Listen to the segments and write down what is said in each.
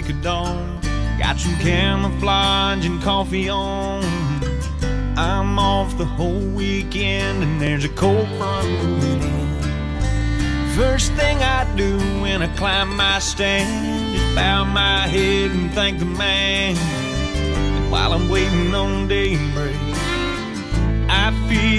break of dawn. Got some camouflage and coffee on. I'm off the whole weekend and there's a cold front moving in. First thing I do when I climb my stand is bow my head and thank the man. And while I'm waiting on daybreak, I feel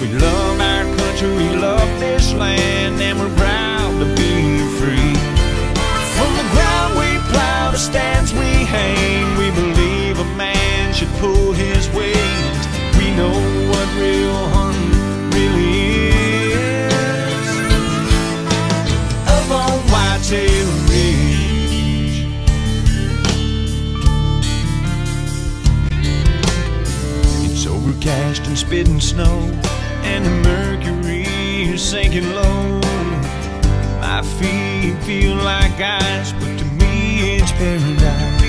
We love our country, we love this land, and we're proud to be free. From the ground we plow, the stands we hang, we believe a man should pull his weight. We know what real hunting really is. Up on Whitetail Ridge. It's overcast and spitting snow, sinking low. My feet feel like ice, but to me it's paradise.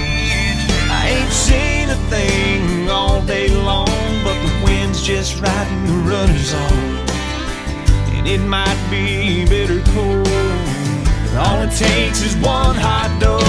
I ain't seen a thing all day long, but the wind's just right and the rudder's on. And it might be bitter cold, but all it takes is one hot dose.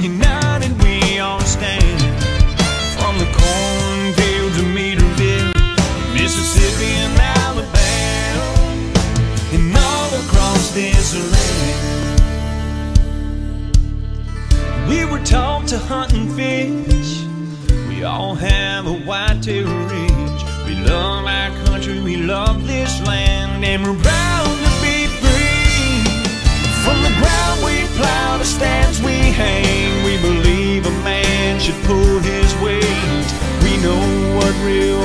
United we all stand. From the cornfields of Mississippi and Alabama, and all across this land. We were taught to hunt and fish. We all have a whitetail ridge. We love our country, we love this land, and we're proud to be free. From the ground we plow, the stands we hang, should pull his weight. We know what real